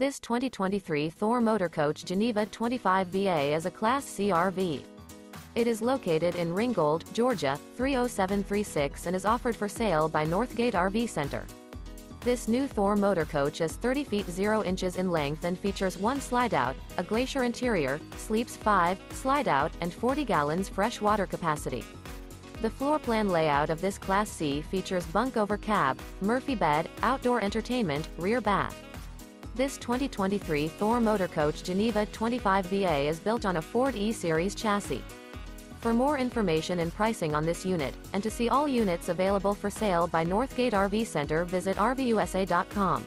This 2023 Thor Motor Coach Geneva 25VA is a Class C RV. It is located in Ringgold, Georgia, 30736 and is offered for sale by Northgate RV Center. This new Thor motor coach is 30 feet 0 inches in length and features one slide-out, a glacier interior, sleeps 5, slide-out, and 40 gallons fresh water capacity. The floor plan layout of this Class C features bunk-over cab, Murphy bed, outdoor entertainment, rear bath. This 2023 Thor Motor Coach Geneva 25VA is built on a Ford E-Series chassis. For more information and pricing on this unit, and to see all units available for sale by Northgate RV Center visit RVUSA.com.